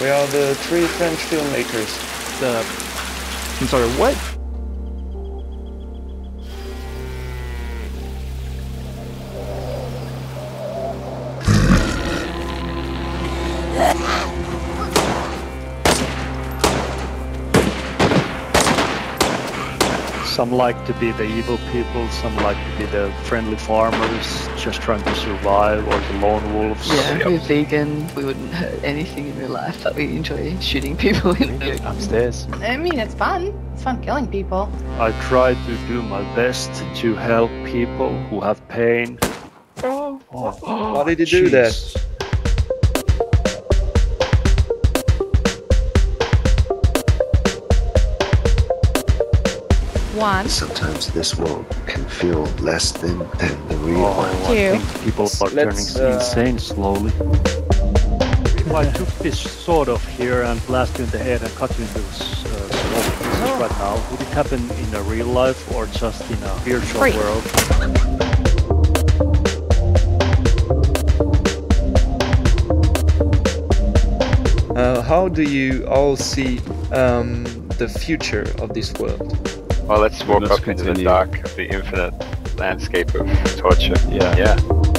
We are the three French filmmakers. The. I'm sorry, what? Some like to be the evil people, some like to be the friendly farmers just trying to survive, or the lone wolves. Yeah, Yep. we're vegan. We wouldn't hurt anything in real life, but we enjoy shooting people in the Upstairs. I mean, it's fun. It's fun killing people. I try to do my best to help people who have pain. Oh, oh Why did you do that? One. Sometimes this world can feel less than, than the real Oh, one. I Two. think people are Let's, turning uh, insane slowly. If I took this sword off here and blast you in the head and cut you into uh, small pieces right now, would it happen in a real life or just in a virtual Free. world? Uh, how do you all see um, the future of this world? Well, let's walk up into the dark of the infinite landscape of torture. Yeah. Yeah.